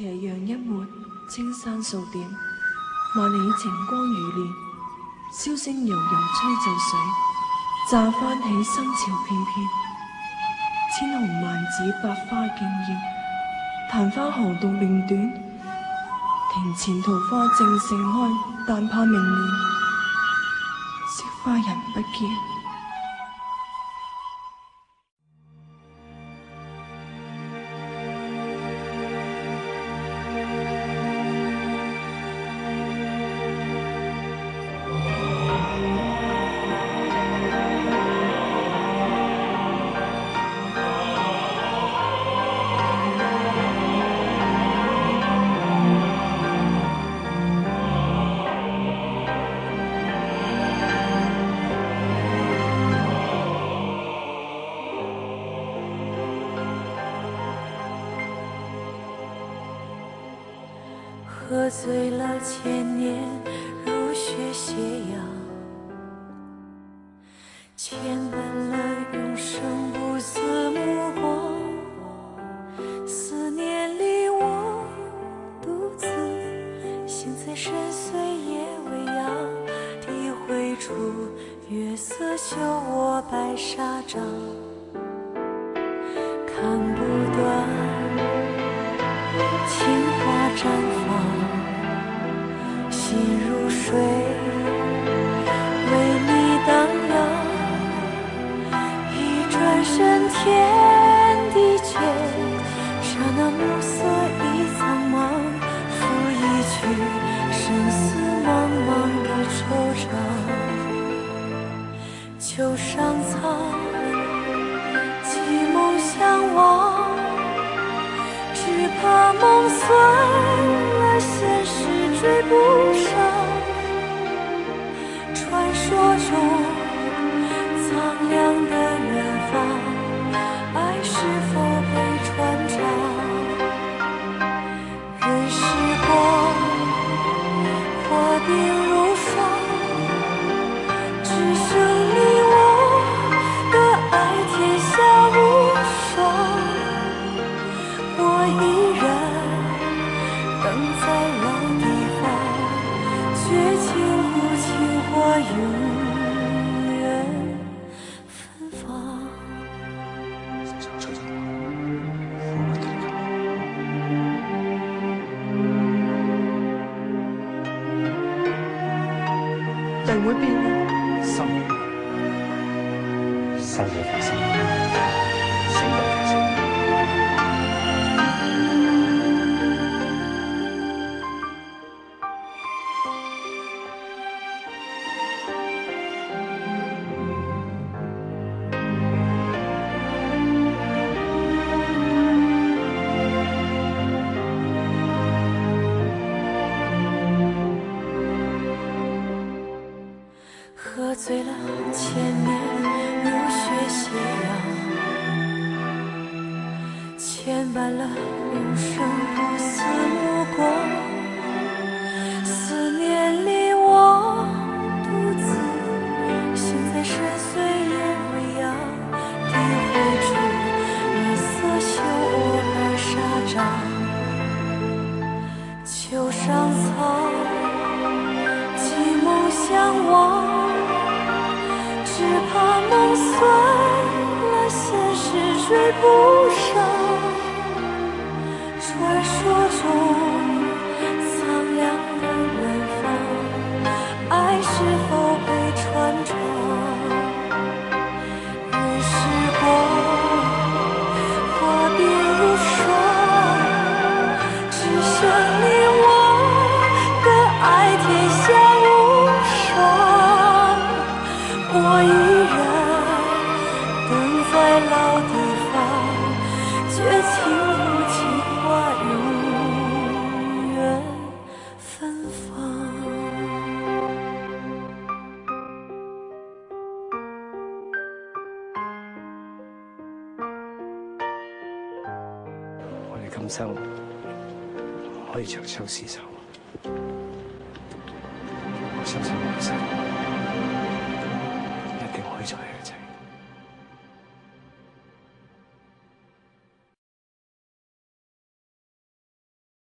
斜阳一抹，青山数点，万里晴光如练，箫声悠悠吹就水，乍翻起心潮片片。千红万紫百花竞艳，昙花何独命短？庭前桃花正盛开，但怕明年，惜花人不见。喝醉了千年如雪斜阳，牵绊了永生不死目光。思念里我独自行在深邃夜未央，体会出月色绣我白纱帐，看不断情花绽放。水，为你荡漾。一转身，天地间，刹那暮色已苍茫。抚一曲生死茫茫的惆怅。秋上苍，寄梦相望，只怕梦碎了，现实追不上。人会变嘅，心生嘅发生，醒嘅发生。醉了千年如雪斜阳，牵绊了永生不死目光。思念里我独自行在深邃夜未央，体会出月色羞我白纱帐。秋上草，寄梦相望。今生可以长相厮守，我相信我一生。